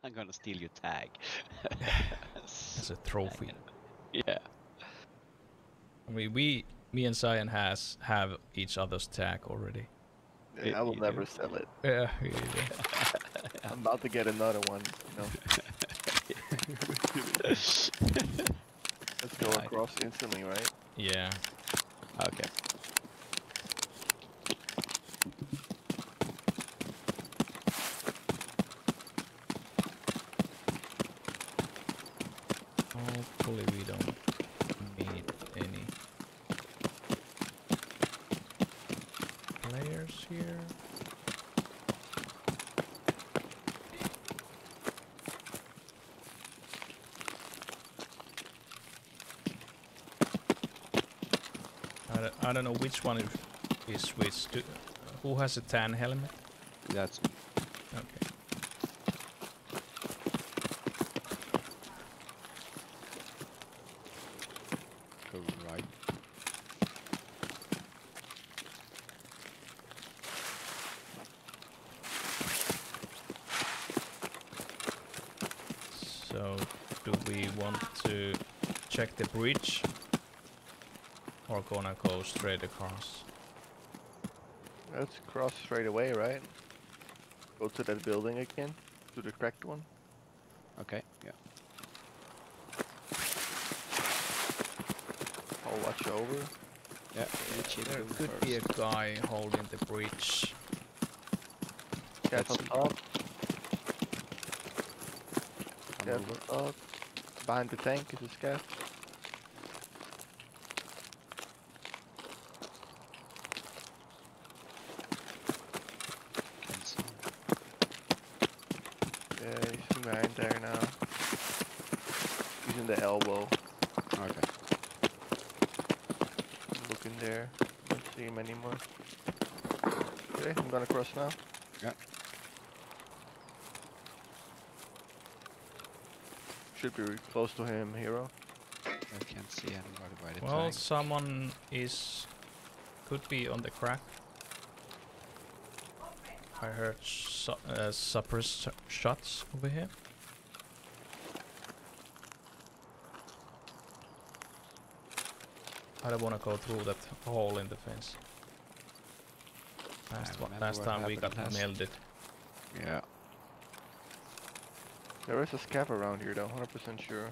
I'm gonna steal your tag. As a trophy. Yeah. I mean, we, me and Cyan has have each other's tag already. Yeah, I will you never do. sell it. Yeah, we do. I'm about to get another one. You know. Let's go Right. across instantly, right? yeah. Okay. Hopefully we don't meet any players here. I don't, I don't know which one is, is which. Do, who has a tan helmet? That's Okay. right. So, do we want to check the bridge? Or gonna go straight across? Let's cross straight away, right? Go to that building again, to the cracked one. Okay. Yeah. I'll watch over. Yeah. Which There doing could be a guy holding the bridge. Cat on That's- top. I'm Cat on top. Behind the tank is a scav. Can see. Yeah, he's behind there now. He's in the elbow. Okay. Looking there. Don't see him anymore. Okay, I'm gonna cross now. Yeah. Should be close to him, hero. I can't see anybody by the Well, tank. someone is. could be on the crack. I heard su uh, suppressed shots over here. I don't want to go through that hole in the fence. Last, wa- last time we got happened last- melded. Yeah. There is a scav around here though, 100% sure.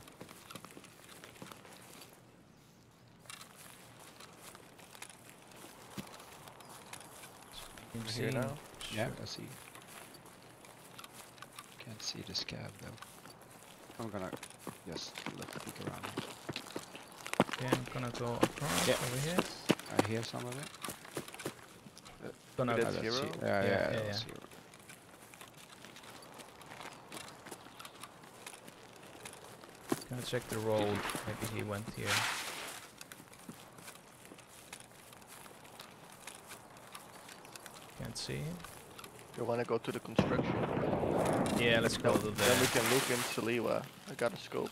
You here see- now. Yeah. Sure. I see. Can't see the scav though. I'm gonna just look a peek around. Yeah, I'm gonna go across Yeah. over here. I hear some of it. Gonna That's don't see zero? it. Yeah, Yeah, yeah, yeah, I yeah. see gonna check the road. Maybe he went here. Can't see him. You wanna go to the construction? Yeah, let's go Then- to Then we can look in Saliwa. I got a scope.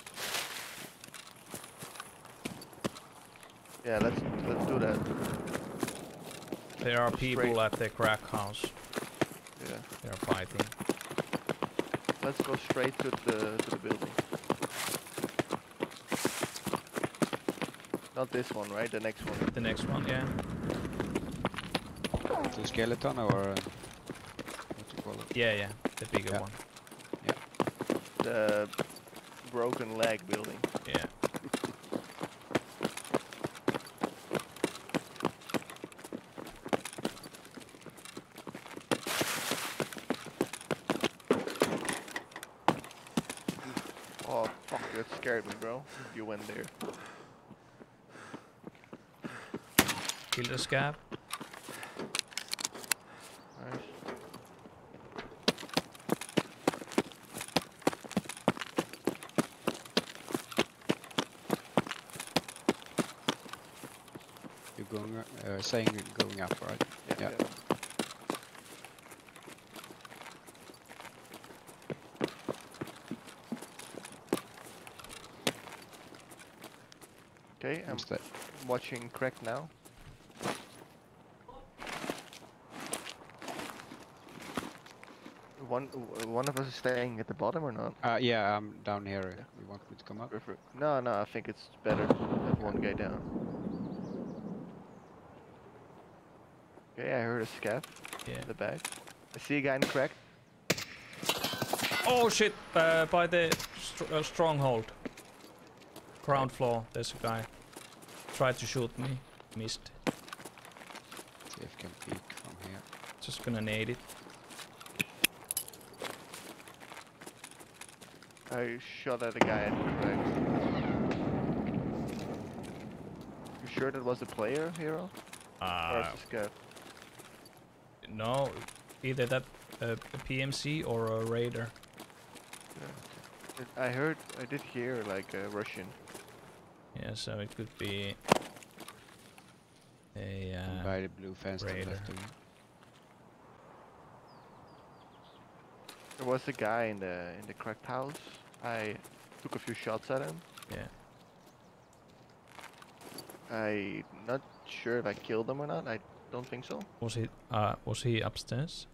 Yeah, let's let's do that. There are straight. people at the crack house. Yeah. They are fighting. Let's go straight to the to the building. Not this one, right? The next one. The next one, yeah. The skeleton or uh, what you call it? Yeah, yeah. The bigger Yeah. one. Yeah. The broken leg building. Yeah. Oh fuck, that scared me, bro. You went there. Kill the scav. Nice. You're going, uh, saying you're going up, right? Yeah. Yeah. yeah. I'm Who's that? watching crack now. one one of us is staying at the bottom or not? Uh, yeah, I'm down here. You want me to come up? Prefer- No, no, I think it's better to have one guy down. Okay, I heard a scav Yeah. in the back. I see a guy in crack. Oh shit! Uh, by the str uh, stronghold. Ground floor. There's a guy. Tried to shoot me. Missed. See if I can peek from here. Just gonna nade it. I shot at a guy in crack. You sure that was a player, hero? or Uh, it's a scav? no, either that uh, a PMC or a raider. It- I heard, I did hear like a Russian. Yeah, so it could be a uh, by the blue fence to left of you. There was a guy in the in the cracked house. I took a few shots at him. yeah. I not sure if I killed him or not. I don't think so. Was he uh was he upstairs?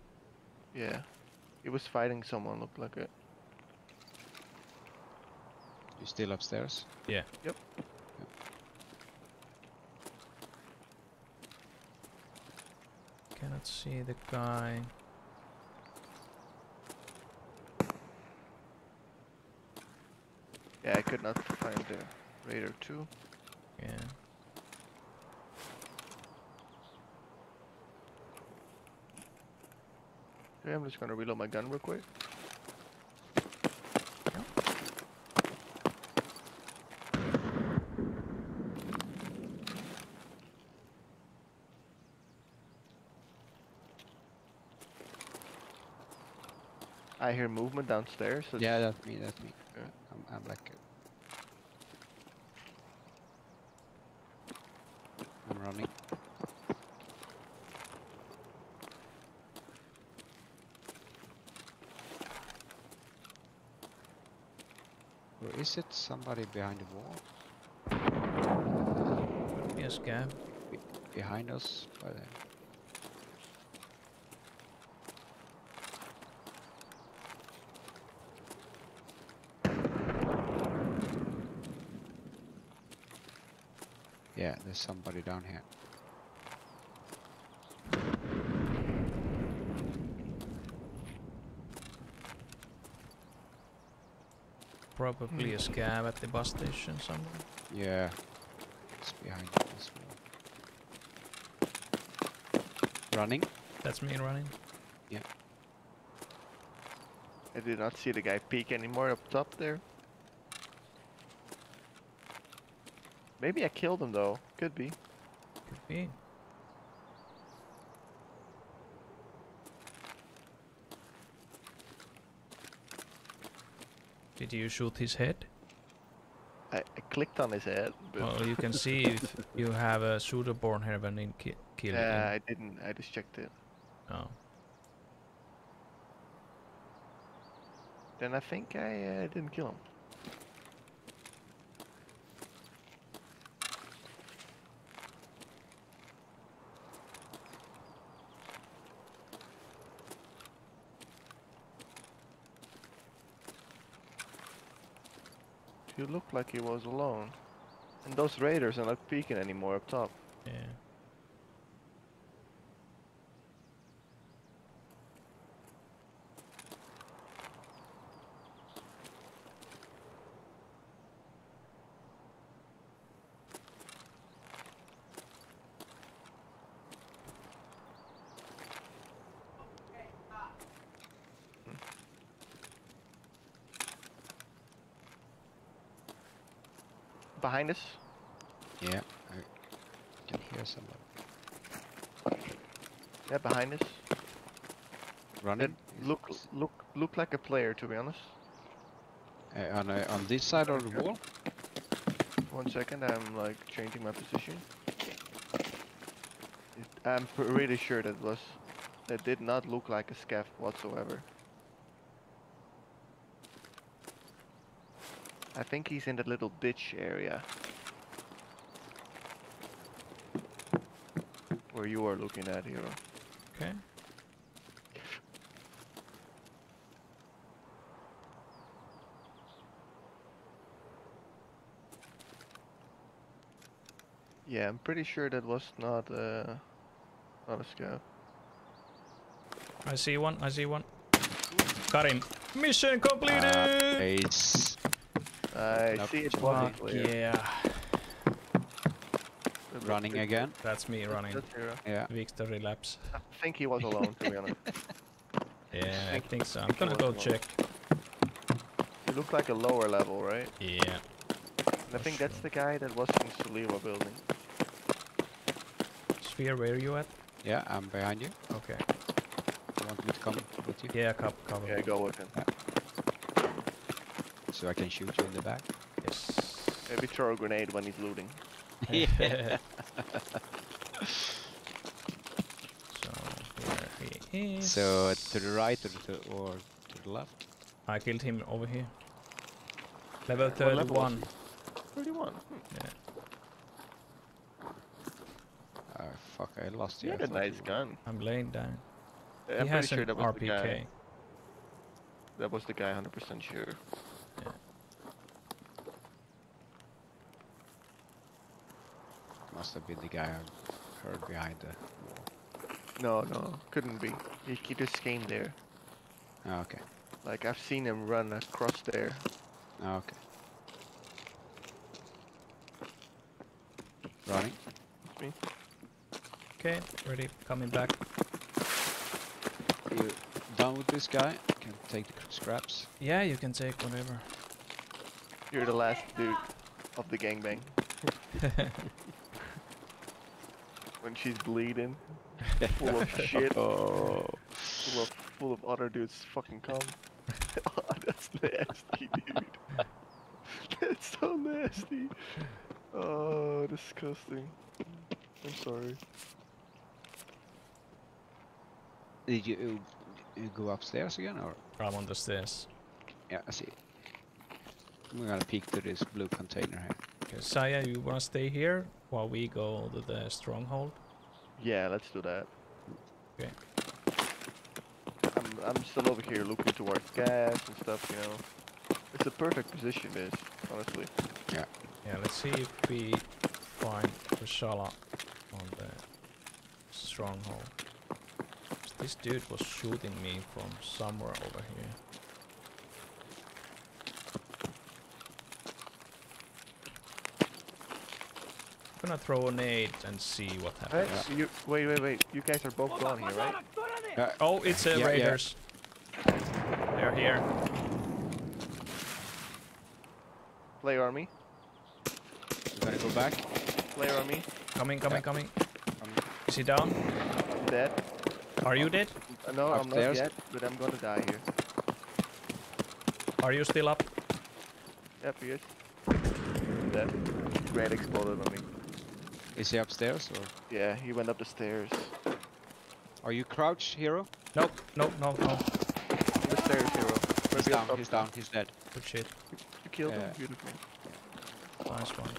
Yeah, he was fighting someone. Looked like it. You still upstairs? Yeah. Yep. Cannot see the guy. Yeah, I could not find the Raider too. Yeah. Okay, I'm just gonna reload my gun real quick. I hear movement downstairs. so Yeah, that's me. That's me. Yeah. I'm, I'm like. I'm running. Or is it somebody behind the wall? Yes, Gab. Behind us? By the... Uh, Yeah, there's somebody down here. Probably a scav at the bus station somewhere. Yeah, it's behind this wall. Running? That's me running. Yeah. I did not see the guy peek anymore up top there. Maybe I killed him though. Could be. Could be. Did you shoot his head? I, I clicked on his head, but Well, you can see if you have a shooter born heaven in ki kill. yeah, I didn't. I just checked it. Oh. Then I think I uh, didn't kill him. He looked like he was alone. And those raiders are not peeking anymore up top. Yeah. Behind us. Yeah, I can hear somebody. Yeah, behind us. Running? Look, look, look like a player to be honest. Uh, on, uh, on this side of the wall? One second, I'm like changing my position. It, I'm pretty sure that was that did not look like a scav whatsoever. I think he's in the little ditch area. Where you are looking at, Hero. Okay. Yeah, I'm pretty sure that was not, uh, not a scout. I see one, I see one. Got him. Mission completed! Uh. I Nope. see it Fuck yeah. Running again. That's me running. That's. Yeah. Victory laps. I think he was alone, to be honest. Yeah, I Think- think so. I'm think gonna go alone. check. He looked like a lower level, right? Yeah. And I For think that's the guy that was in Suliwa building. Sphere, where are you at? Yeah, I'm behind you. Okay. You want me to come with you? Yeah, cover, cover. Yeah, go with him. So I can shoot you in the back. Yes. Maybe throw a grenade when he's looting. yeah. so here he is. So uh, to the right or to, or to the left? I killed him over here. Level What level was 31. 31. Hmm. Yeah. Oh fuck, I lost He you. had a nice gun. I'm laying down. I'm he pretty has sure an that was the RPK. guy. That was the guy, 100% sure. Must have been the guy I heard behind the wall. No, no, couldn't be. He, he just came there. Oh, okay. Like, I've seen him run across there. Oh, okay. Running. Okay, ready, coming back. You done with this guy? Can take the scraps. Yeah, you can take whatever. You're the last dude of the gangbang. when she's bleeding, full of shit, Oh. full of full of other dudes fucking cum. oh, that's nasty, dude. that's so nasty. Oh, disgusting. I'm sorry. Did you, you go upstairs again or? I'm on the stairs. Yeah, I see. We're gonna peek through this blue container here. Okay, Saya, you wanna stay here while we go to the stronghold? Yeah, let's do that. Okay. I'm I'm still over here looking towards gas and stuff, you know. It's a perfect position, this, honestly. Yeah, Yeah, let's see if we find Reshala on the stronghold. This dude was shooting me from somewhere over here. Gonna throw a nade and see what Hey, happens. you, wait, wait, wait. You guys are both gone here, right? Uh, Oh, it's uh, Yeah, yeah. raiders. They're here. Player on me. we're gonna go back. Player on me. Coming, coming, Yeah. coming. Um, Is he down? Dead. Are you dead? Uh, no, I'm not yet, but I'm gonna die here. Are you still up? Yep, he is. Dead. Grenade exploded on me. Is he upstairs or? Yeah, he went up the stairs. Are you crouched, hero? Nope, nope, no, no. On the stairs, hero. He's Maybe down. top He's down. He's dead. Good shit. You killed him? Yeah. Beautiful. Nice one.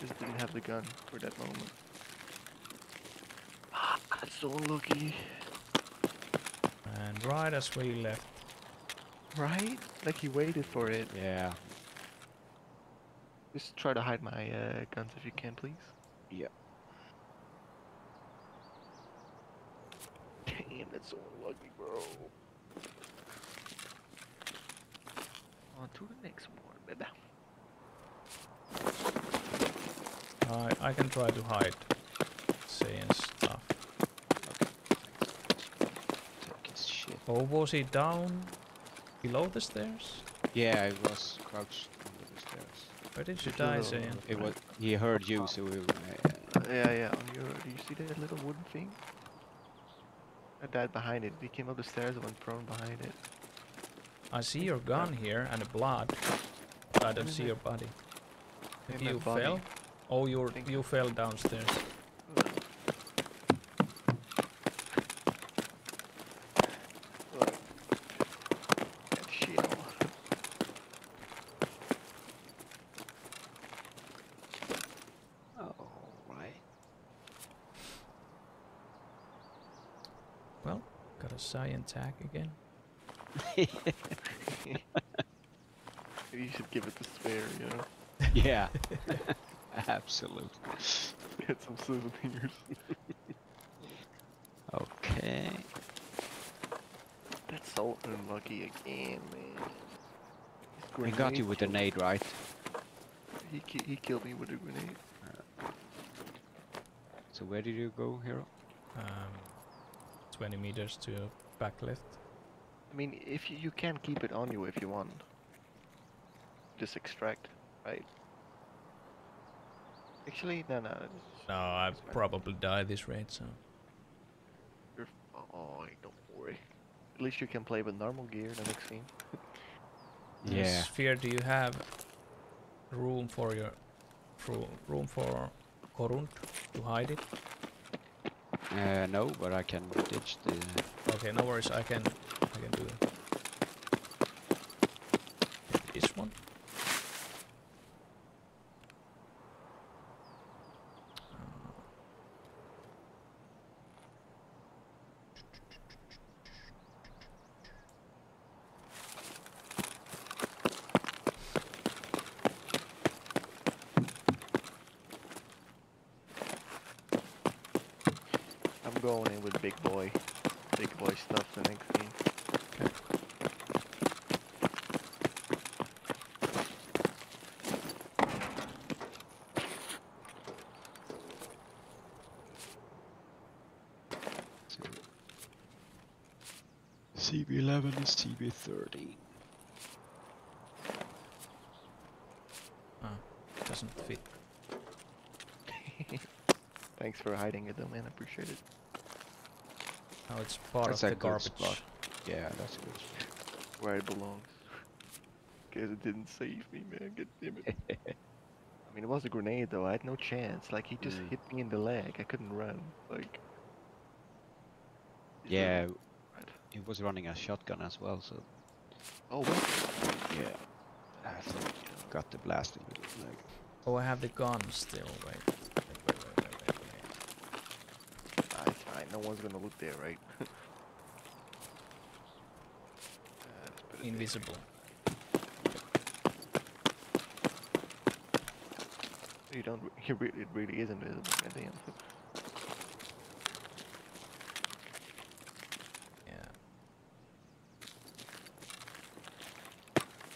Just didn't have the gun for that moment. Ah, that's so unlucky. And right as we left, Right? Like he waited for it. Yeah. Just try to hide my uh, guns if you can, please. Yeah. Damn, that's so unlucky, bro. On to the next one, baby. I I can try to hide saying stuff. Shit. Oh, was he down below the stairs? Yeah, I was crouched under the stairs. Where did you die, Zayn? It was. He heard you, so we. Uh, Yeah, yeah. On oh, your, do you see that little wooden thing? I died behind it. He came up the stairs and went prone behind it. I see your gun here and the blood. But I don't see your body. You body. fell? Oh, you you fell downstairs. Look. That shit. oh, right. Well, got a cyan tag again. You should give it to spare, you know? Yeah. Absolutely. get some souvenirs. Okay. That's so unlucky again, man. His We got you with a killed- nade, right? He ki- he killed me with a grenade. So where did you go, hero? Um, 20 meters to back left. I mean, if you, you can keep it on you if you want. Just extract, right? Actually, no, no. No, I it's probably die this rate, so. You're, f- oh, don't worry. At least you can play with normal gear the next scene. Yeah. Sphere, do you have room for your room for Korund to hide it? Uh, no, but I can ditch the. Okay, no worries. I can I can do it. This one. I'm going in with big boy, big boy stuff the next scene. Okay. CB11 is CB13. Ah, doesn't fit. Thanks for hiding it though, man. I appreciate it. Now it's part That's of a the good garbage. spot. Yeah, that's good. Where it belongs. Guess it didn't save me, man. God damn it. I mean, it was a grenade though. I had no chance. Like he just Mm. hit me in the leg. I couldn't run. Like. Yeah, really right. he was running a shotgun as well, so Oh, what? yeah. I think got the blasting. Like, Oh, I have the gun still. Wait. Wait, wait, wait, wait, wait, wait. Ah, it's fine. No one's gonna look there, right? Uh, let's put it there. Invisible. You don't. re- You re- it really is invisible. Goddamn. Yeah.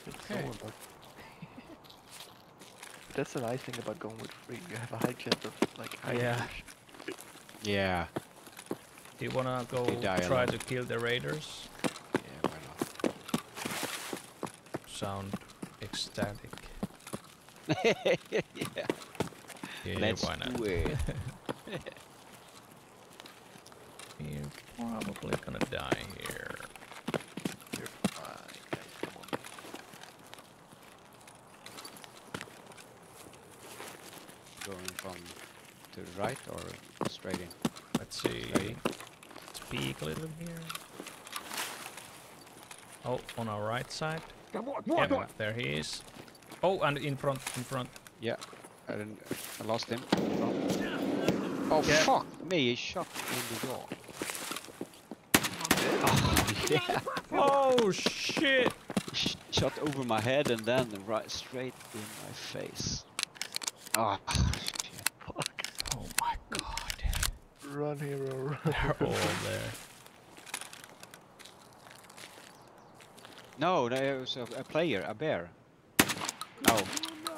It's so Okay. But That's the nice thing about going with free. You have a high chance of like hiding Yeah. your yeah, Do you wanna go try alone. to kill the raiders? yeah, why not? Sound ecstatic. yeah, Yeah, let's why not? do it. You're probably gonna die here. You're fine. guys, come on. Going from to the right or straight in? Let's see. Ready? Let's a little here. Oh, on our right side. Yeah, there he is. Oh, and in front, in front. Yeah, I didn't. I lost him. Oh, oh Yeah. fuck me! He shot in the jaw. Oh, yeah, Oh shit! shot over my head and then right straight in my face. Oh shit! Fuck. Oh my god. Run, hero, run. They're all there. No, no, it was a, a player, a bear. No,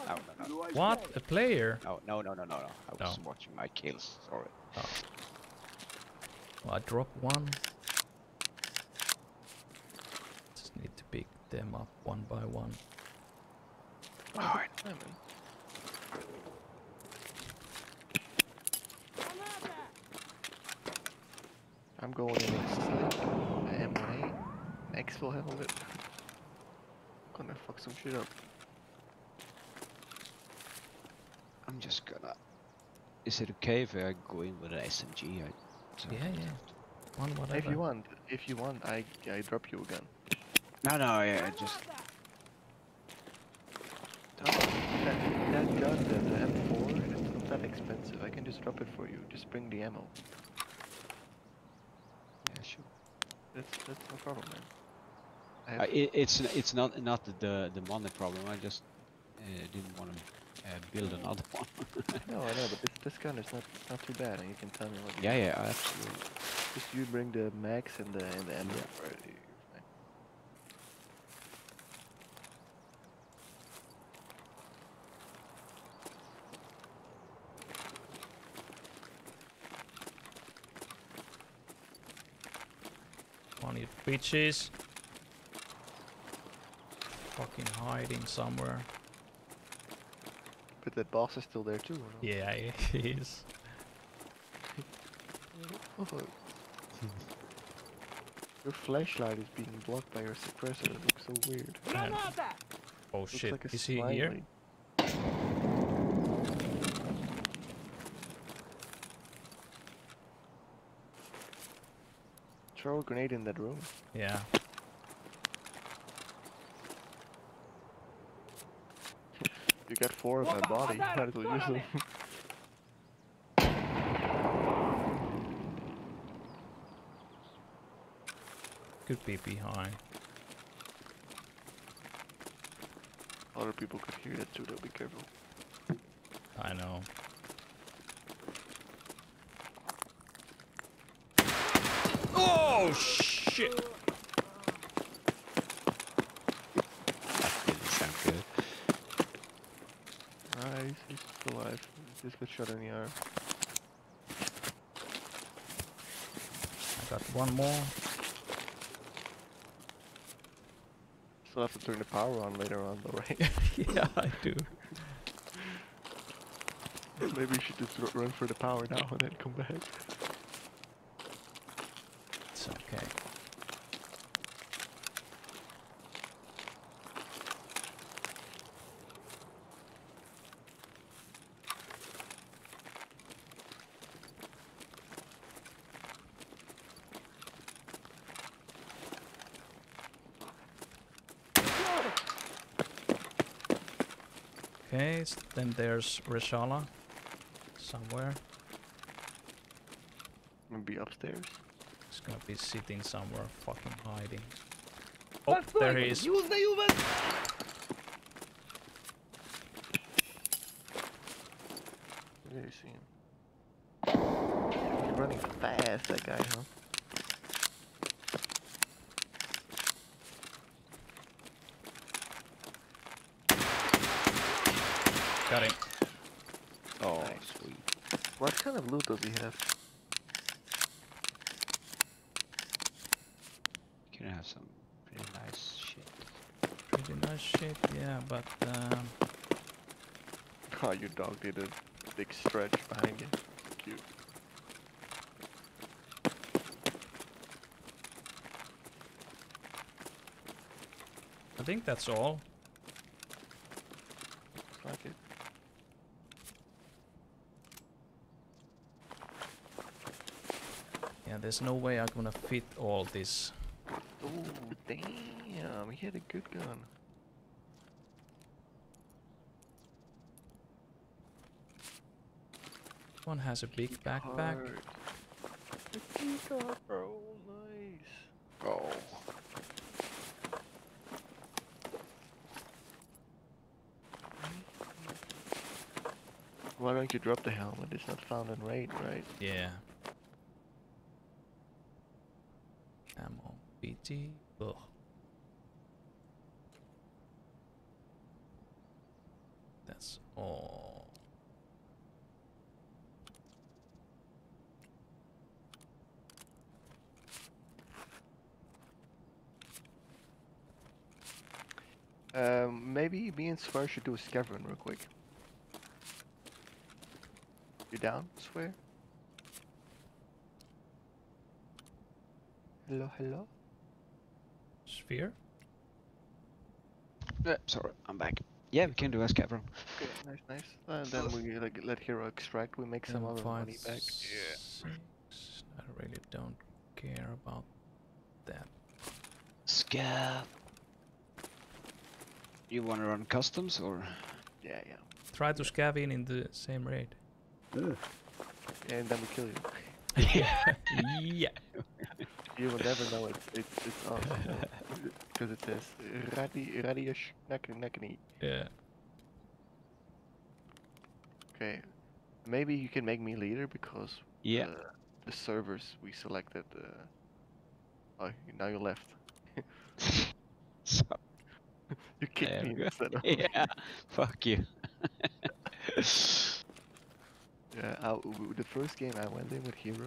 no, no, no, What? A player? no, no, no, no, no, no. I was No. watching my kills. Sorry. Well, I drop one. Just need to pick them up one by one. Alright. Yeah, man. I'm going in next slick, M1A, exfil helmet. Gonna fuck some shit up. I'm just gonna. Is it okay if I go in with an SMG? I, Yeah, yeah. One whatever. If you want, if you want, I I drop you a gun. No, no, yeah, I just. Oh, that, that gun, the, the M4, it's not that expensive. I can just drop it for you. Just bring the ammo. Yeah, sure. That's that's no problem, man. Uh, it, it's it's not not the the money problem. I just uh, didn't want to uh, build another one. No, I know, but this this gun is not not too bad, and you can tell me what. you yeah, think. yeah, absolutely. Just you bring the max and the and the ammo. Right, you're fine. Bitches. Fucking hiding somewhere. But that boss is still there too. Or no? Yeah, he is. Oh. Your flashlight is being blocked by your suppressor. It looks so weird. And- oh Looks shit, like a is he here? Throw a grenade in that room. Yeah. You got four of my body. Might as well use them. Could be behind. Other people could hear that too, though. Be careful. I know. Shit! That didn't sound good. Nice, he's still alive. He Just got shot in the arm. I got one more. Still have to turn the power on later on, though, right? yeah, I do. Maybe we should just run for the power now and then come back. Okay. Okay, then there's Reshala somewhere. Maybe upstairs. He's gonna be sitting somewhere, fucking hiding. Oh, there he is. Where do you see him? He's running fast, that guy, huh? Got him. Oh, Nice. sweet. What kind of loot does he have? Can have some pretty nice shit. Pretty nice shit, yeah, but um, Oh, your dog did a big stretch behind you. Cute. I think that's all. Like it. Yeah, there's no way I'm gonna fit all this. Oh, damn. He had a good gun. One has a big backpack. Hard. The key card, bro. Nice. Oh. Why don't you drop the helmet? It's not found in raid, right? Yeah. Ammo. BT. Ugh. That's all. Um, maybe me and Swear should do a scavenger real quick. You down, Swear? Hello, hello? Sphere? Yeah, sorry, I'm back. Yeah, we can do a scav run. Okay, nice, nice. Uh, and then we like let Hero extract. We make some Seven, other money back. Yeah. I really don't care about that. Scav. You want to run customs or? Yeah, yeah. Try to scav in in the same raid. And then we kill you. yeah. yeah. You will never know it. It's it's us. Because it says Radi Radiush Nakani. Yeah. Okay. Maybe you can make me leader because Yeah. uh, the servers we selected. Uh... Oh, now you left. So, You kicked me instead of. yeah. Fuck you. Yeah. I, the first game I went in with Hero.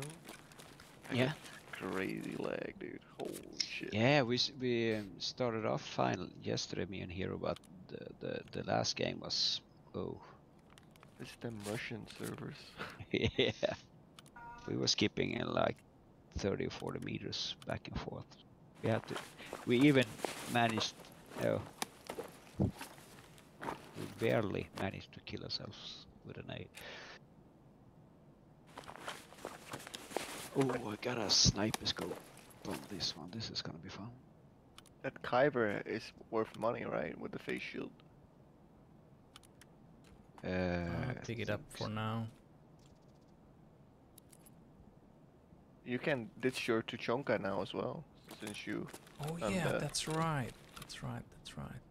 I Yeah. Crazy lag, dude. Holy shit. Yeah, we we um, started off fine yesterday, me and Hero, but the the, the last game was oh It's them Russian servers. yeah. We were skipping in like 30 or 40 meters back and forth. We had to. We even managed. Oh, we barely managed to kill ourselves with an A. Oh, I got a sniper scope on this one. This is gonna be fun. That Kiver is worth money, right? With the face shield. Uh, I'll pick it up think for now. You can ditch your Tuchonka now as well, since you Oh yeah, that's right. That's right. That's right.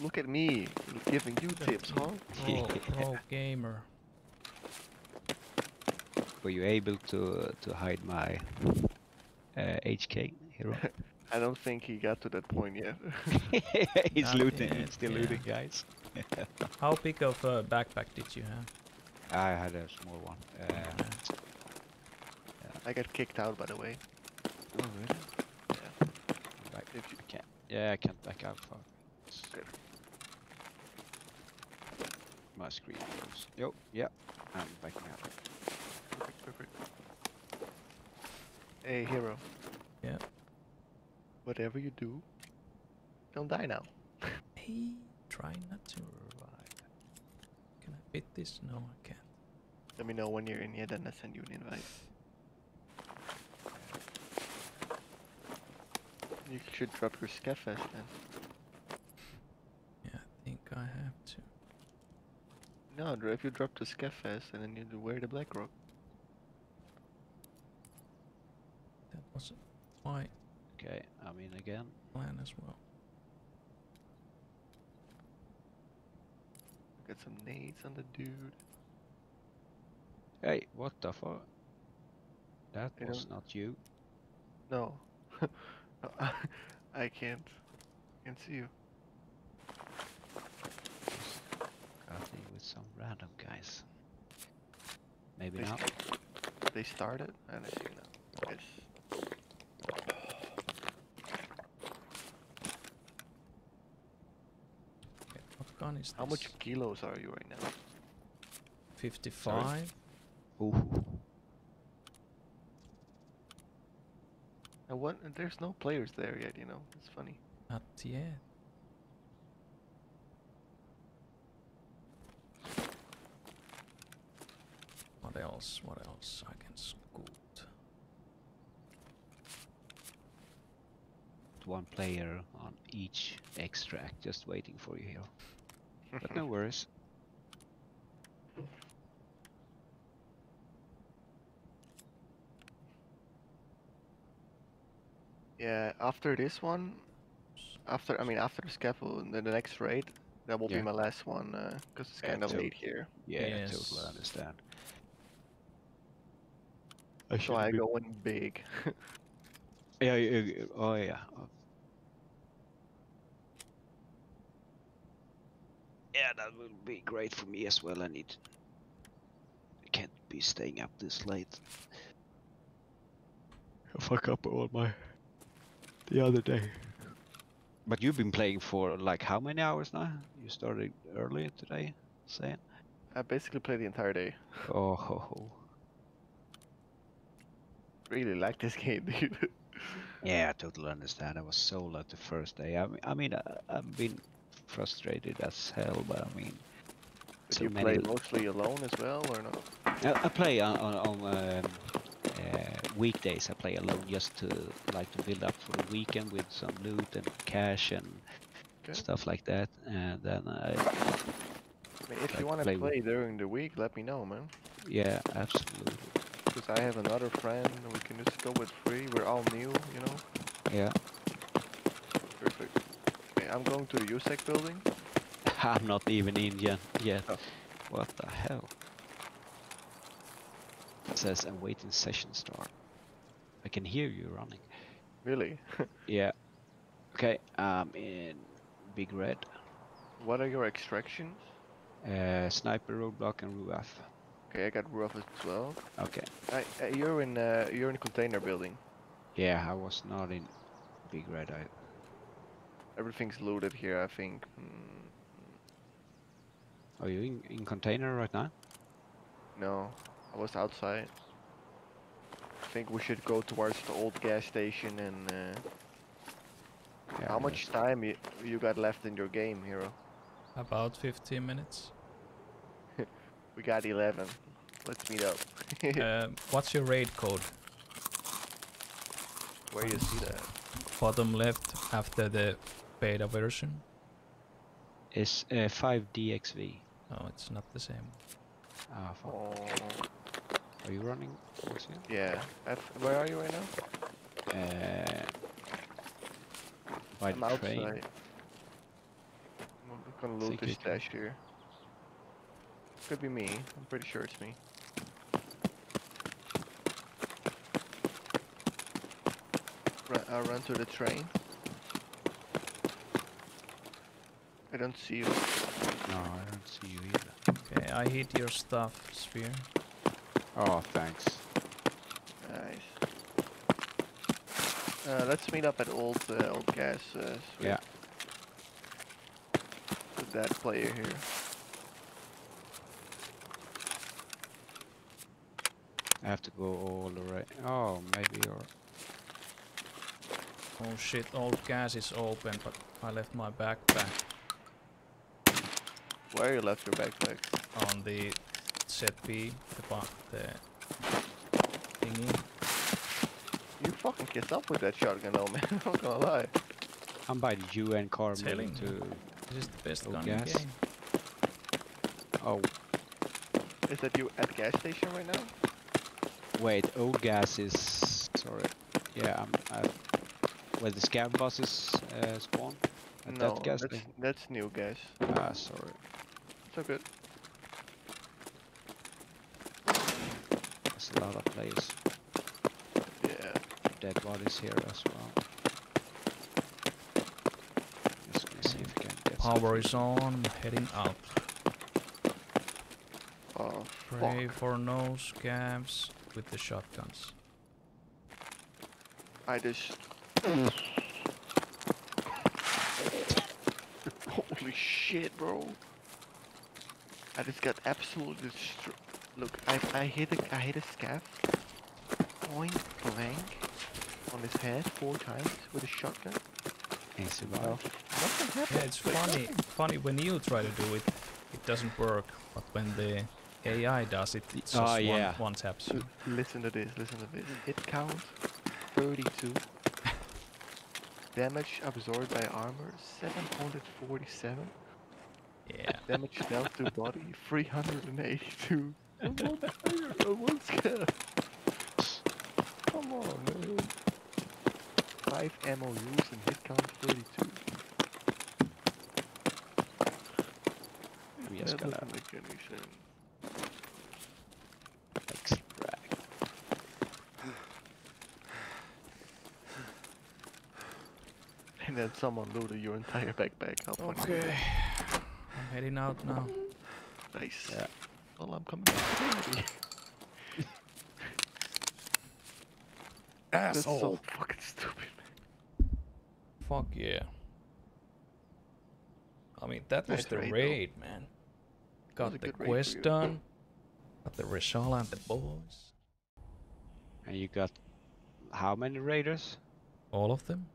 look at me giving you tips, huh? Pro, pro gamer. Were you able to uh, to hide my uh, HK hero? I don't think he got to that point yet. He's Not looting. yet, He's still yeah. looting, guys. How big of a backpack did you have? I had a small one. Uh, Uh, I got kicked out, by the way. oh really? Yeah. If you, I can't. Yeah, I can't back out far. Good. My screen goes. Yo, yeah, I'm backing out. perfect, perfect. Hey, hero. Yeah. Whatever you do, don't die now. Hey, try not to. revive. Can I fit this? No, I can't. Let me know when you're in here, then I send you an invite. You should drop your Skeffest then. Yeah, I think I have to. No, dr- if you drop the Skeffest and then you do wear the Blackrock. That was my Okay, I'm in again. plan as well. Got some nades on the dude. Hey, what the fuck? That I was don't- not you. No. I can't. Can't see you. Got me with some random guys. Maybe They, not. they started and I see you now. Yes. Okay, what gun is How this? much kilos are you right now? 55? Ooh. What? There's no players there yet. You know, it's funny. Not yet. What else? What else I can scoot? One player on each extract just waiting for you here. But no worries. Yeah, after this one, after I mean after the scaffold, the, the next raid, that will Yeah. be my last one uh, because it's Yeah, kind of late here. Yeah, I Yes. totally understand. So I go in big. Yeah, yeah, yeah, oh yeah. Yeah, that will be great for me as well. I need. I can't be staying up this late. I fuck up all my. The other day. But you've been playing for like how many hours now? You started early today, saying? I basically played the entire day. Oh, ho, ho. Really like this game, dude. Yeah, I totally understand. I was sold out the first day. I mean, I mean, I, I've been frustrated as hell, but I mean, But so you many. play mostly alone as well, or not? I, I play on on, on um, uh, weekdays. I play alone just to like to build up for the weekend with some loot and cash and Okay. stuff like that. And then I, I mean, if Like you want to play play during the week, let me know, man. yeah, absolutely, Because I have another friend, and we can just go with free. We're all new, you know. yeah. Perfect. Okay, I'm going to the USEC building. I'm not even Indian yet. yet. Oh. What the hell? It says waiting session start. I can hear you running. Really? Yeah. Okay, I'm in Big Red. what are your extractions? Uh, sniper, roadblock, and RUAF. Okay, I got rough as well. Okay. I, uh, you're in uh, you're in container building. Yeah, I was not in Big Red. I Everything's looted here, I think. Hmm, are you in, in container right now? no, I was outside. I think we should go towards the old gas station and. Uh, Yeah, how much time you, you got left in your game, hero? About 15 minutes. We got 11. Let's meet up. uh, what's your raid code? Where you see that? Bottom left after the beta version? Is uh, 5DXV. No, it's not the same. Ah, fuck. Oh, Are you running towards here? yeah. F where are you right now? Uh, by I'm the outside. train. I'm gonna loot this you stash here. Could be me. I'm pretty sure it's me. Run, I'll run to the train. I don't see you. No, I don't see you either. Okay, I hit your stuff, Sphere. Oh, thanks. Nice. Uh, let's meet up at old uh, old gas. Uh, Sweet. Yeah. With that player here. I have to go all the way. Oh, maybe you're. Oh shit, old gas is open, but I left my backpack Where you left your backpack? on the ZP, the, ba- the thingy. You fucking kiss up with that shotgun though, man. I'm not gonna lie. I'm by the UN car Telling moving you. to. This is the best Oh, gun gas? in game. Oh, Is that you at gas station right now? wait. Old gas is. Sorry. Yeah, I'm. I, where the scav buses uh, spawn? At no, that gas that's, station? that's new gas. Ah, sorry. It's all good. There's a lot of players. Yeah. Dead bodies here as well. Just gonna see if we can get Power is on, heading out. Oh, Pray fuck. for no scavs with the shotguns. I just. Holy shit, bro. I just got absolutely str- Look, I I hit a I hit a scav point blank on his head four times with a shotgun. And survive. Nothing happened. Yeah, it's funny. Funny when you try to do it, it doesn't work. But when the AI does it, it's just Oh, one, yeah. one tap. L- listen to this, listen to this. Hit count 32. Damage absorbed by armor 747. Yeah. Damage dealt to body 382. On one player, on one scav. Come on, man. 5 MOUs and hit count 32. We that doesn't make any sense. extract. And then someone looted your entire backpack. How Okay. I'm heading out now. Nice. Yeah. Well, I'm coming back. to you. That's so fucking stupid. Fuck yeah. I mean, that was Nice the raid, raid, man. Got the good raid for quest done. Got the Reshala and the boys. And you got how many raiders? All of them.